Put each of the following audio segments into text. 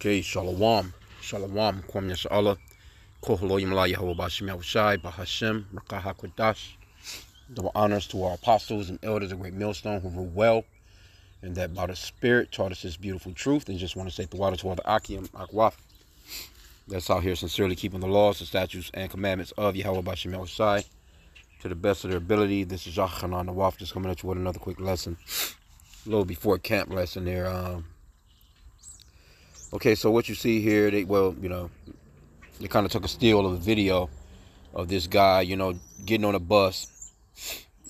Okay, Shalom. Shalom. Kwam Yasha'Allah. Kohaloyim La Yahweh Bashim Yahushai Bahashem Rakaha Kodash. Double honors to our apostles and elders of Great Millstone who rule well and that by the Spirit taught us this beautiful truth. And just want to say the water to all the Akim Akwaf. That's out here sincerely keeping the laws, the statutes, and commandments of Yahweh Bashim Yahushai to the best of their ability. This is Yachanan Nawaf just coming at you with another quick lesson. A little before camp lesson there. Um, okay, so what you see here, they well, you know, they kind of took a steal of a video of this guy, you know, getting on a bus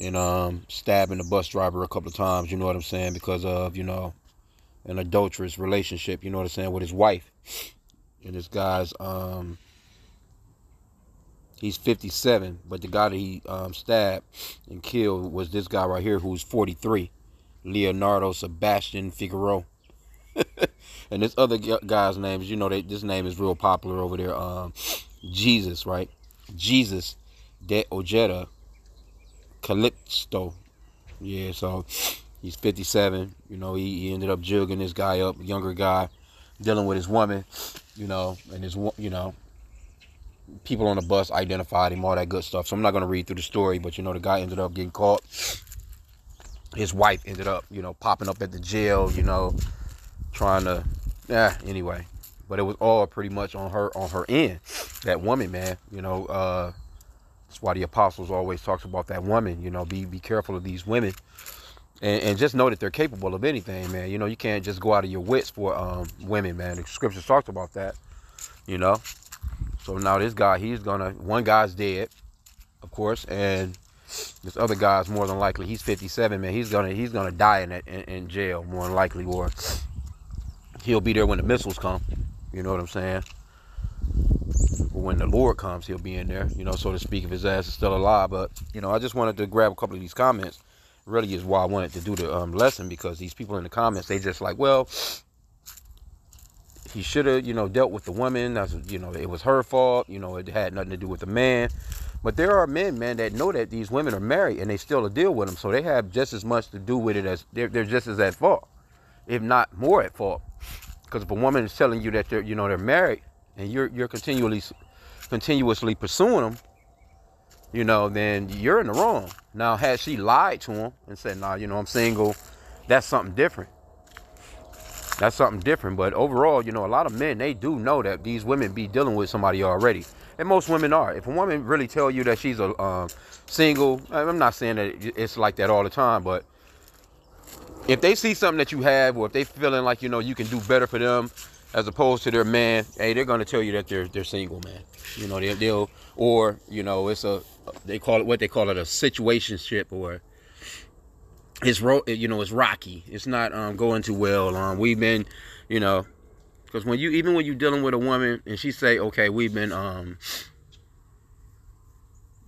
and um stabbing the bus driver a couple of times, you know what I'm saying, because of, you know, an adulterous relationship, you know what I'm saying, with his wife. And this guy's um he's 57, but the guy that he um, stabbed and killed was this guy right here who's 43, Leonardo Sebastian Figueroa. and this other guy's name is, you know, they, this name is real popular over there. Um, Jesus, right? Jesus de Ojeda Calixto. Yeah, so he's 57. You know, he, he ended up jugging this guy up, younger guy, dealing with his woman, you know, and his, you know, people on the bus identified him, all that good stuff. So I'm not going to read through the story, but you know, the guy ended up getting caught. His wife ended up, you know, popping up at the jail, you know, trying to, yeah, anyway. But it was all pretty much on her on her end. That woman, man, you know, uh, that's why the apostles always talks about that woman. You know, be be careful of these women, and, and just know that they're capable of anything, man. You know, you can't just go out of your wits for um, women, man. The scriptures talks about that. You know, so now this guy, he's gonna one guy's dead, of course, and this other guy's more than likely he's 57, man. He's gonna he's gonna die in, in, in jail more than likely, or he'll be there when the missiles come. You know what I'm saying? Or when the Lord comes, he'll be in there, you know, so to speak, if his ass is still alive. But you know, I just wanted to grab a couple of these comments. Really, is why I wanted to do the um, lesson because these people in the comments, they just like, well, he should have, you know, dealt with the woman. That's, you know, it was her fault. You know, it had nothing to do with the man. But there are men, man, that know that these women are married and they still deal with them. So they have just as much to do with it as they're, they're just as at fault, if not more at fault. Because if a woman is telling you that they're, you know, they're married and you're you're continually, continuously pursuing them, you know, then you're in the wrong. Now, had she lied to him and said, "Nah, you know, I'm single," that's something different that's something different. But overall, you know, a lot of men they do know that these women be dealing with somebody already, and most women are. If a woman really tell you that she's a um, single, I'm not saying that it's like that all the time, but if they see something that you have, or if they feeling like you know you can do better for them as opposed to their man, hey, they're gonna tell you that they're they're single, man. You know, they, they'll or you know it's a they call it what they call it a situationship or it's ro- you know it's rocky. It's not um, going too well. Um, we've been, you know, because when you even when you're dealing with a woman and she say, okay, we've been um,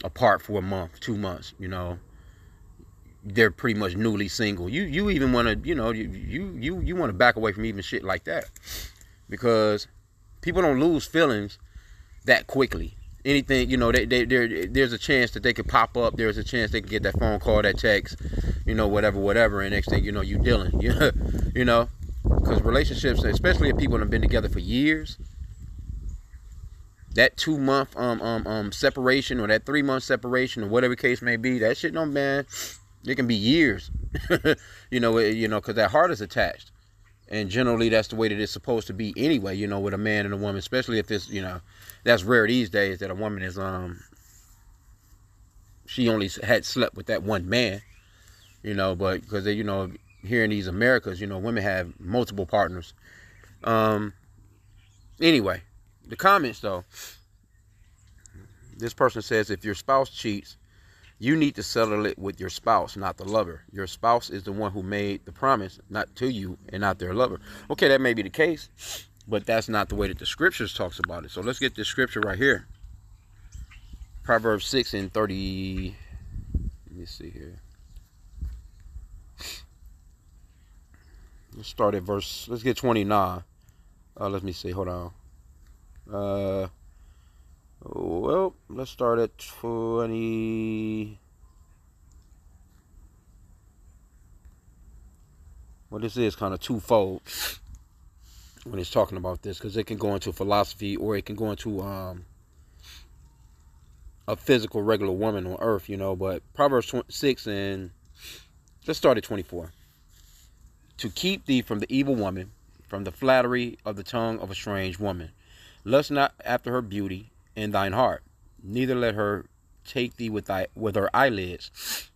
apart for a month, two months, you know, they're pretty much newly single. You you even want to you know you you you, want to back away from even shit like that because people don't lose feelings that quickly anything, you know, they, they, there's a chance that they could pop up. There's a chance they could get that phone call, that text, you know, whatever, whatever. And next thing you know, you dealing, you, you know, because relationships, especially if people have been together for years, that two month um um um separation or that three month separation or whatever case may be, that shit don't man, it can be years, you know, you know, because that heart is attached. And generally, that's the way that it's supposed to be anyway, you know, with a man and a woman, especially if it's, you know, that's rare these days that a woman is um she only had slept with that one man you know but because you know here in these americas you know women have multiple partners um anyway the comments though this person says if your spouse cheats you need to settle it with your spouse not the lover your spouse is the one who made the promise not to you and not their lover okay that may be the case but that's not the way that the scriptures talks about it. So let's get this scripture right here. Proverbs 6 and 30. Let me see here. Let's start at verse. Let's get 29. Uh, let me see. Hold on. Uh, well, let's start at 20. Well, this is kind of twofold. when it's talking about this because it can go into philosophy or it can go into um, a physical regular woman on earth, you know. But Proverbs 6 and let's start at 24. To keep thee from the evil woman, from the flattery of the tongue of a strange woman. Lust not after her beauty in thine heart, neither let her take thee with thy with her eyelids.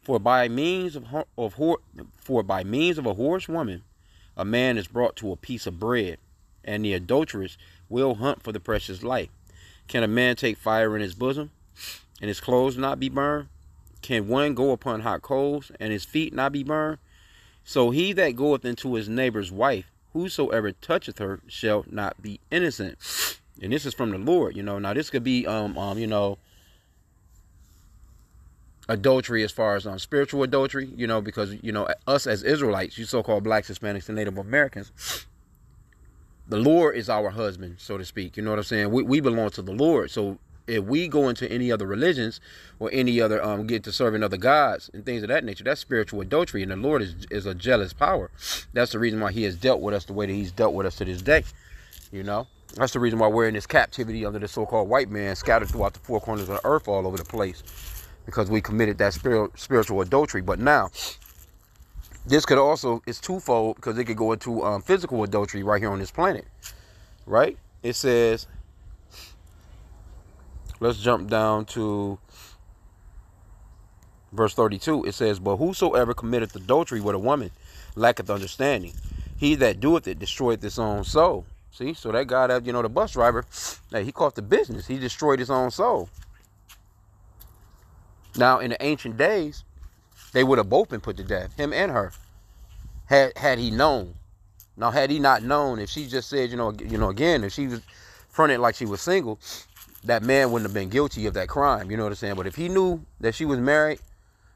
For by means of of for by means of a whorish woman, a man is brought to a piece of bread, and the adulteress will hunt for the precious life. Can a man take fire in his bosom, and his clothes not be burned? Can one go upon hot coals, and his feet not be burned? So he that goeth into his neighbor's wife, whosoever toucheth her, shall not be innocent. And this is from the Lord, you know. Now this could be, um, um, you know, adultery as far as um, spiritual adultery, you know, because, you know, us as Israelites, you so-called blacks, Hispanics, and Native Americans, the Lord is our husband, so to speak. You know what I'm saying? We, we belong to the Lord. So if we go into any other religions or any other um get to serving other gods and things of that nature, that's spiritual adultery. And the Lord is is a jealous power. That's the reason why He has dealt with us the way that He's dealt with us to this day. You know, that's the reason why we're in this captivity under the so-called white man, scattered throughout the four corners of the earth, all over the place because we committed that spiritual adultery. But now, this could also, it's twofold because it could go into um, physical adultery right here on this planet, right? It says, let's jump down to verse 32. It says, But whosoever committeth adultery with a woman lacketh understanding. He that doeth it destroyeth his own soul. See, so that guy that, you know, the bus driver, hey, he caught the business. He destroyed his own soul. Now, in the ancient days, they would have both been put to death, him and her, had had he known. Now, had he not known, if she just said, you know, you know, again, if she was fronted like she was single, that man wouldn't have been guilty of that crime. You know what I'm saying? But if he knew that she was married,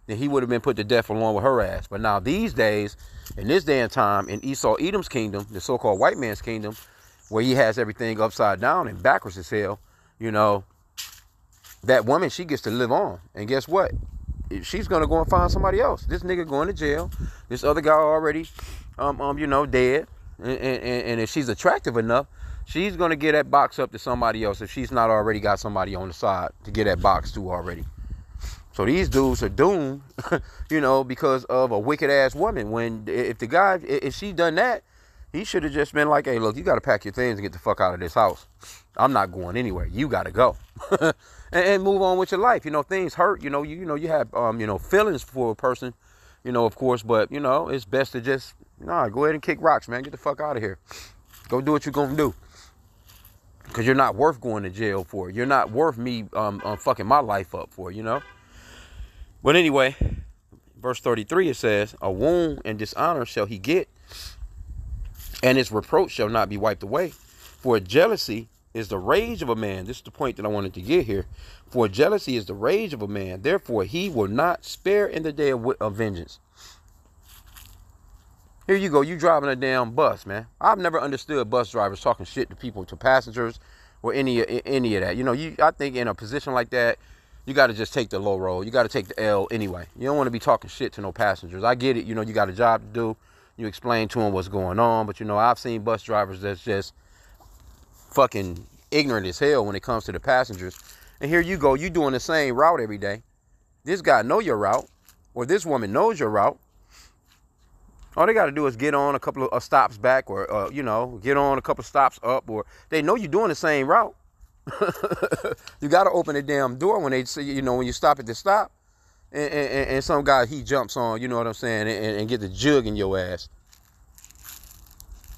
then he would have been put to death along with her ass. But now these days, in this day and time, in Esau Edom's kingdom, the so-called white man's kingdom, where he has everything upside down and backwards as hell, you know, that woman, she gets to live on. And guess what? She's gonna go and find somebody else. This nigga going to jail. This other guy already, um, um, you know, dead. And, and, and if she's attractive enough, she's gonna get that box up to somebody else if she's not already got somebody on the side to get that box to already. So these dudes are doomed, you know, because of a wicked ass woman. When if the guy, if she done that, he should have just been like, "Hey, look, you got to pack your things and get the fuck out of this house. I'm not going anywhere. You got to go." and, and, move on with your life. You know, things hurt. You know, you you know you have um you know feelings for a person. You know, of course, but you know it's best to just nah go ahead and kick rocks, man. Get the fuck out of here. Go do what you're gonna do. Cause you're not worth going to jail for. You're not worth me um, um fucking my life up for. You know. But anyway, verse 33 it says, "A wound and dishonor shall he get, and his reproach shall not be wiped away. For jealousy is the rage of a man. This is the point that I wanted to get here. For jealousy is the rage of a man. Therefore, he will not spare in the day of, of vengeance. Here you go. You driving a damn bus, man. I've never understood bus drivers talking shit to people, to passengers, or any any of that. You know, you. I think in a position like that, you got to just take the low road. You got to take the L anyway. You don't want to be talking shit to no passengers. I get it. You know, you got a job to do. You explain to them what's going on. But you know, I've seen bus drivers that's just fucking ignorant as hell when it comes to the passengers. And here you go, you doing the same route every day. This guy know your route, or this woman knows your route. All they got to do is get on a couple of uh, stops back, or uh, you know, get on a couple stops up, or they know you're doing the same route. you got to open the damn door when they say, you know, when you stop at the stop, and, and, and some guy he jumps on, you know what I'm saying, and, and get the jug in your ass.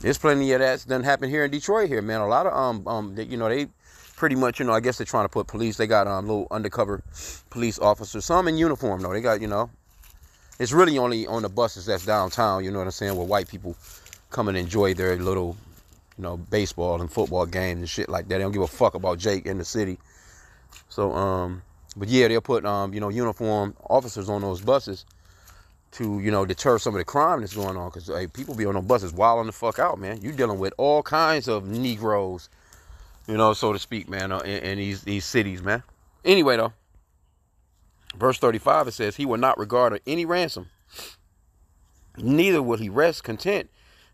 There's plenty of that's done happen here in Detroit here, man. A lot of um um you know they pretty much you know I guess they're trying to put police. They got um little undercover police officers. Some in uniform though. They got you know. It's really only on the buses that's downtown. You know what I'm saying? Where white people come and enjoy their little you know baseball and football games and shit like that. They don't give a fuck about Jake in the city. So um but yeah they'll put um you know uniform officers on those buses to you know deter some of the crime that's going on because hey, people be on those buses wilding the fuck out, man. You dealing with all kinds of Negroes, you know, so to speak, man, uh, in, in these these cities, man. Anyway, though, verse thirty-five it says, "He will not regard any ransom, neither will he rest content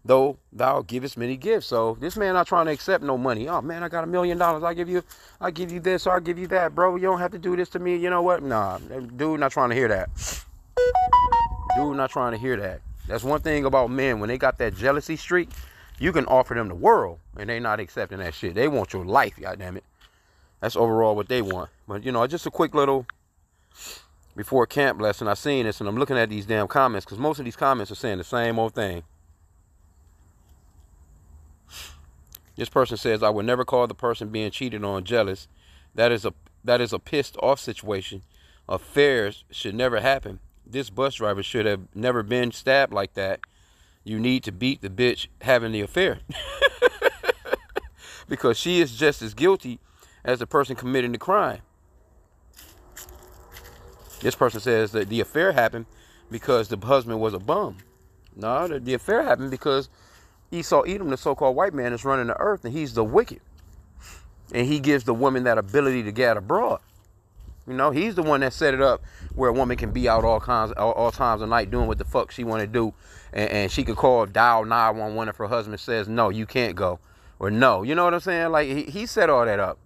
though thou givest many gifts. So this man not trying to accept no money. Oh man, I got a million dollars. I give you, I give you this, or I give you that, bro. You don't have to do this to me. You know what? Nah, eh, dude, not trying to hear that. Dude, not trying to hear that. That's one thing about men when they got that jealousy streak. You can offer them the world, and they not accepting that shit. They want your life, goddamn it. That's overall what they want. But you know, just a quick little before camp lesson. I seen this, and I'm looking at these damn comments because most of these comments are saying the same old thing. This person says, "I would never call the person being cheated on jealous. That is a that is a pissed off situation. Affairs should never happen. This bus driver should have never been stabbed like that. You need to beat the bitch having the affair." because she is just as guilty as the person committing the crime. This person says that the affair happened because the husband was a bum. No, the, the affair happened because Esau Edom, the so-called white man, is running the earth, and he's the wicked. And he gives the woman that ability to get abroad. You know, he's the one that set it up where a woman can be out all kinds, all, all times of night doing what the fuck she want to do, and, and, she can call dial 911 if her husband says no, you can't go, or no. You know what I'm saying? Like he, he set all that up.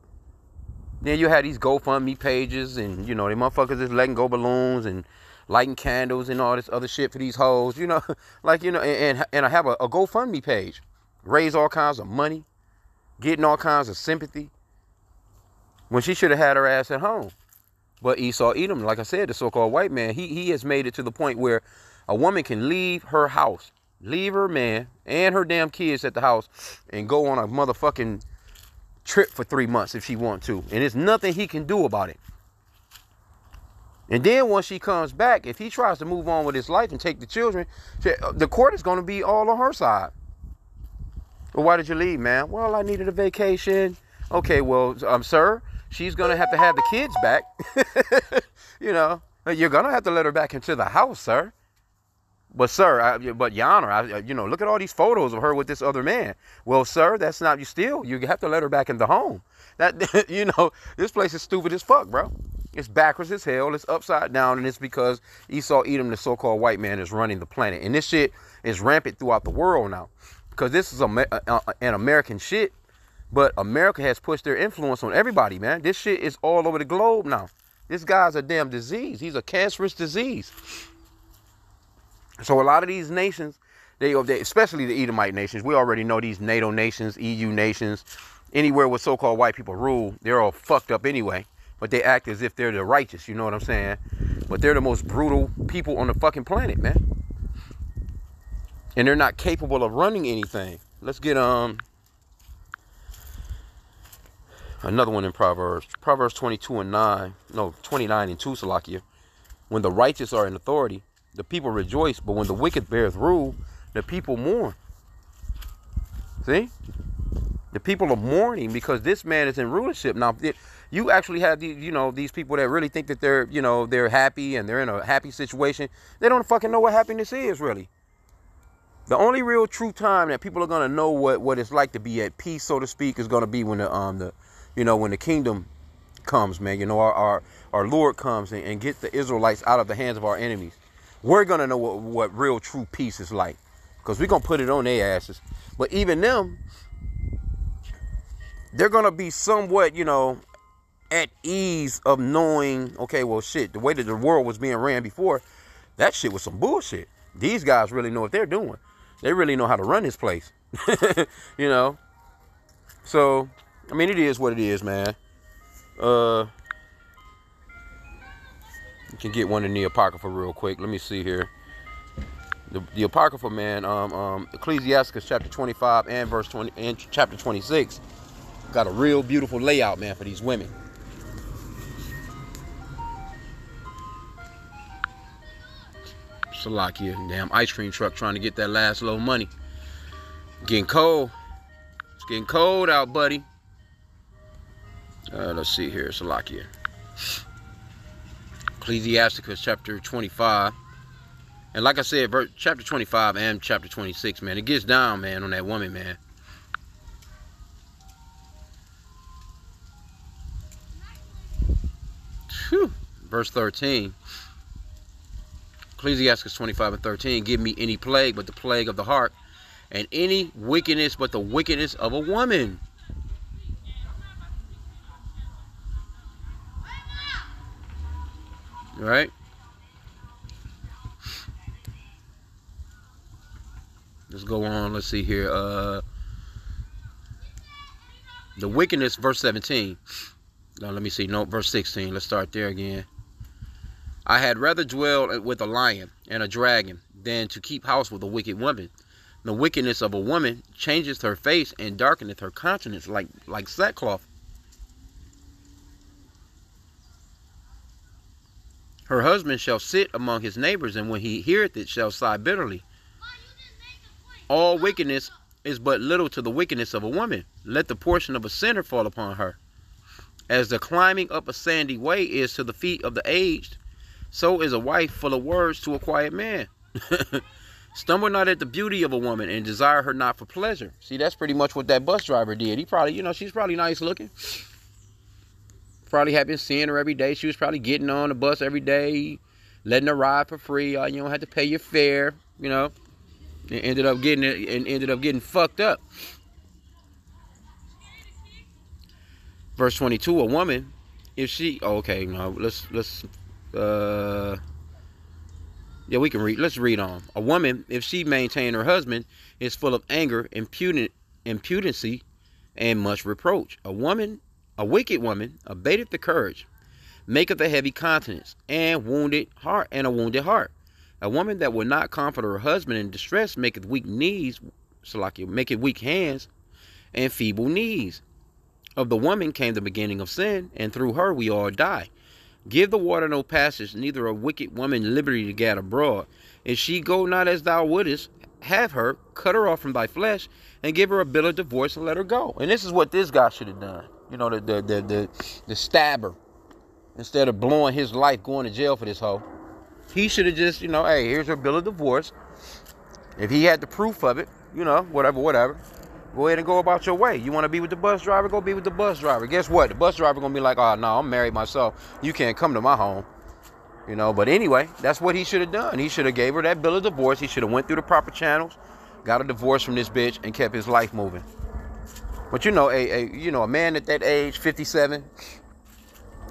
Then you had these GoFundMe pages, and you know, the motherfuckers just letting go balloons and lighting candles and all this other shit for these hoes, you know, like you know, and and I have a, a GoFundMe page, raise all kinds of money, getting all kinds of sympathy. When she should have had her ass at home, but Esau Edom, like I said, the so-called white man, he he has made it to the point where a woman can leave her house, leave her man and her damn kids at the house, and go on a motherfucking trip for three months if she want to, and there's nothing he can do about it. And then once she comes back, if he tries to move on with his life and take the children, uh, the court is going to be all on her side. Well, why did you leave, man? Well, I needed a vacation. Okay, well, um, sir, she's going to have to have the kids back. you know, uh, you're going to have to let her back into the house, sir. But sir, I, but Honor, I, uh, you know, look at all these photos of her with this other man. Well, sir, that's not you. Still, you have to let her back in the home. That you know, this place is stupid as fuck, bro. It's backwards as hell. It's upside down, and it's because Esau Edom, the so-called white man, is running the planet. And this shit is rampant throughout the world now, because this is a, a, uh, uh, an American shit. But America has pushed their influence on everybody, man. This shit is all over the globe now. This guy's a damn disease. He's a cancerous disease. So a lot of these nations, they, they especially the Edomite nations, we already know these NATO nations, EU nations, anywhere where so-called white people rule, they're all fucked up anyway but they act as if they're the righteous, you know what I'm saying? But they're the most brutal people on the fucking planet, man. And they're not capable of running anything. Let's get um another one in Proverbs. Proverbs 22 and 9. No, 29 and 2, Salakia. When the righteous are in authority, the people rejoice, but when the wicked bears rule, the people mourn. See? The people are mourning because this man is in rulership. Now, it, you actually have these, you know, these people that really think that they're, you know, they're happy and they're in a happy situation. They don't fucking know what happiness is really. The only real true time that people are gonna know what what it's like to be at peace, so to speak, is gonna be when the um the, you know, when the kingdom comes, man. You know, our our, our Lord comes and, and gets the Israelites out of the hands of our enemies. We're gonna know what what real true peace is like, because we're gonna put it on their asses. But even them, they're gonna be somewhat, you know, at ease of knowing, okay, well, shit, the way that the world was being ran before, that shit was some bullshit. These guys really know what they're doing. They really know how to run this place. you know? So, I mean, it is what it is, man. Uh, you can get one in the Apocrypha real quick. Let me see here. The, the Apocrypha, man, um, um, Ecclesiasticus chapter 25 and verse 20 and chapter 26 got a real beautiful layout, man, for these women. Salakia, damn ice cream truck trying to get that last little money. Getting cold. It's getting cold out, buddy. Uh, let's see here, Salakia. Ecclesiasticus chapter 25. And like I said, chapter 25 and chapter 26, man, it gets down, man, on that woman, man. Verse 13. Ecclesiastes 25 and 13, give me any plague but the plague of the heart, and any wickedness but the wickedness of a woman. Right? Let's go on. Let's see here. Uh, the wickedness, verse 17. Now, let me see. No, verse 16. Let's start there again. I had rather dwell with a lion and a dragon than to keep house with a wicked woman. The wickedness of a woman changes her face and darkeneth her countenance like, like sackcloth. Her husband shall sit among his neighbors, and when he heareth it, shall sigh bitterly. All wickedness is but little to the wickedness of a woman. Let the portion of a sinner fall upon her. As the climbing up a sandy way is to the feet of the aged, so is a wife full of words to a quiet man. Stumble not at the beauty of a woman and desire her not for pleasure. See, that's pretty much what that bus driver did. He probably, you know, she's probably nice looking. Probably had been seeing her every day. She was probably getting on the bus every day, letting her ride for free. Uh, you don't have to pay your fare, you know. And ended up getting it and ended up getting fucked up. Verse 22, a woman, if she oh, okay, no, let's let's uh yeah, we can read. Let's read on. A woman, if she maintain her husband, is full of anger, impudent, impudency, and much reproach. A woman, a wicked woman, abateth the courage, maketh a heavy countenance, and wounded heart, and a wounded heart. A woman that will not comfort her husband in distress maketh weak knees, Salakia, maketh weak hands, and feeble knees. Of the woman came the beginning of sin, and through her we all die. Give the water no passage, neither a wicked woman liberty to get abroad. If she go not as thou wouldest, have her, cut her off from thy flesh, and give her a bill of divorce and let her go. And this is what this guy should have done. You know, the the the the, the stabber. Instead of blowing his life going to jail for this hoe, he should have just, you know, hey, here's her bill of divorce. If he had the proof of it, you know, whatever, whatever. Go ahead and go about your way. You want to be with the bus driver? Go be with the bus driver. Guess what? The bus driver gonna be like, oh no, I'm married myself. You can't come to my home. You know, but anyway, that's what he should have done. He should have gave her that bill of divorce. He should have went through the proper channels, got a divorce from this bitch, and kept his life moving. But you know, a, a you know, a man at that age, 57,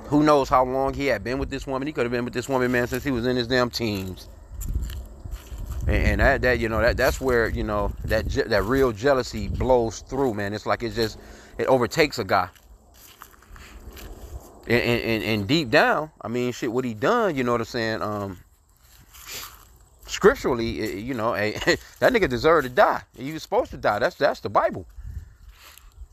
who knows how long he had been with this woman? He could have been with this woman, man, since he was in his damn teens and, and that, that you know that that's where you know that that real jealousy blows through, man. It's like it just it overtakes a guy. And, and, and deep down, I mean, shit, what he done, you know what I'm saying? Um, scripturally, you know, hey, that nigga deserved to die. He was supposed to die. That's that's the Bible.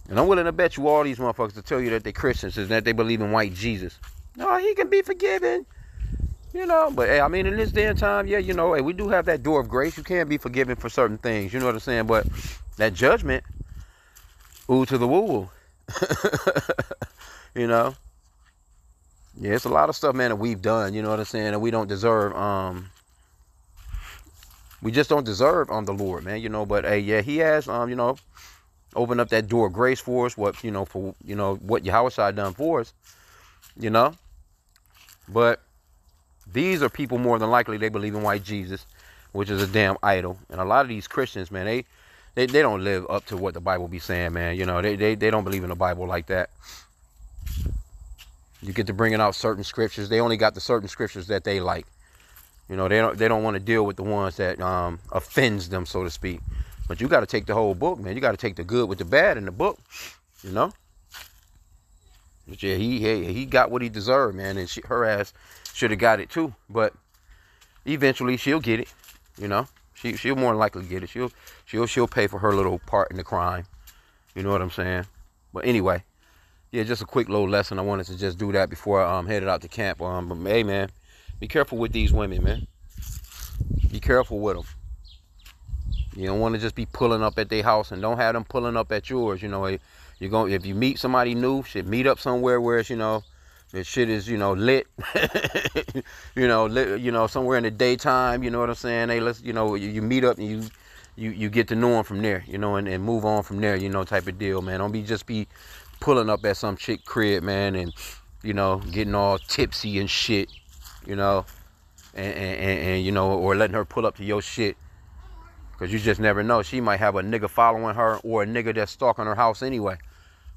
And I'm willing to bet you all these motherfuckers to tell you that they're Christians and that they believe in white Jesus. No, he can be forgiven. You know, but hey, I mean, in this day and time, yeah, you know, hey, we do have that door of grace. You can be forgiven for certain things. You know what I'm saying? But that judgment, ooh to the woo woo. you know? Yeah, it's a lot of stuff, man, that we've done, you know what I'm saying, and we don't deserve, um, we just don't deserve um the Lord, man, you know, but hey, yeah, he has, um, you know, opened up that door of grace for us, what, you know, for, you know, what Yahweh done for us, you know? But these are people more than likely they believe in white Jesus, which is a damn idol. And a lot of these Christians, man, they they, they don't live up to what the Bible be saying, man. You know, they, they, they don't believe in the Bible like that. You get to bringing out certain scriptures. They only got the certain scriptures that they like. You know, they don't they don't want to deal with the ones that um, offends them, so to speak. But you got to take the whole book, man. You got to take the good with the bad in the book. You know. But yeah, he he, he got what he deserved, man, and she, her ass should have got it too. But eventually she'll get it. You know, she she'll more likely get it. She'll she'll she'll pay for her little part in the crime. You know what I'm saying? But anyway, yeah, just a quick little lesson. I wanted to just do that before I um, headed out to camp. Um, but hey, man, be careful with these women, man. Be careful with them. You don't want to just be pulling up at their house and don't have them pulling up at yours. You know, you're going if you meet somebody new, should meet up somewhere where it's you know the shit is, you know, lit. you know, lit, you know, somewhere in the daytime. You know what I'm saying? Hey, let's, you know, you, you meet up and you, you, you get to know them from there. You know, and, and move on from there. You know, type of deal, man. Don't be just be pulling up at some chick crib, man, and you know, getting all tipsy and shit. You know, and and, and, and you know, or letting her pull up to your shit Because you just never know. She might have a nigga following her or a nigga that's stalking her house anyway.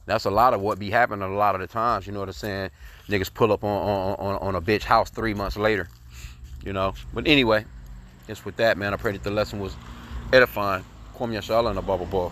That's a lot of what be happening a lot of the times. You know what I'm saying? Niggas pull up on, on, on, a bitch house three months later. You know? But anyway, just with that, man, I pray that the lesson was edifying. Kwame Yashala and the Bubble Ball.